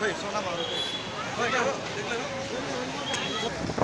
可以，上那马路可以，可以，可以，可以。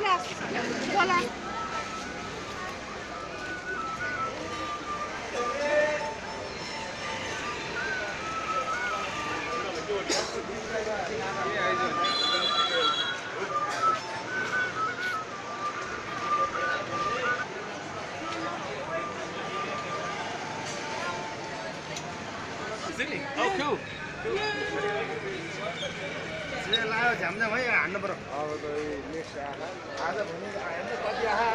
চলে আসছি Oh, cool. झ्यामझ्याम है हान्नु पऱ्यो अब नेक्स्ट आहा आज भने कति आहा